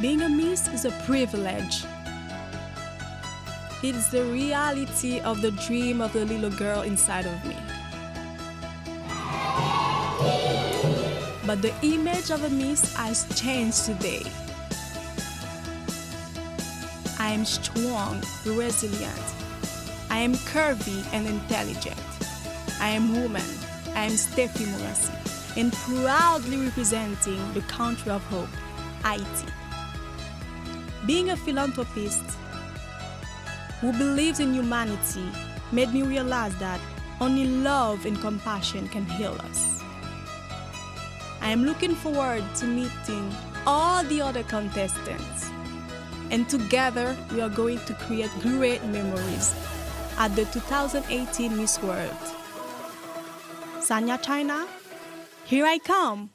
Being a Miss is a privilege. It's the reality of the dream of the little girl inside of me. But the image of a Miss has changed today. I am strong, resilient. I am curvy and intelligent. I am woman. I am Stephie Morency and proudly representing the country of hope, Haiti. Being a philanthropist who believes in humanity made me realize that only love and compassion can heal us. I am looking forward to meeting all the other contestants, and together we are going to create great memories at the 2018 Miss World. Sanya China, here I come.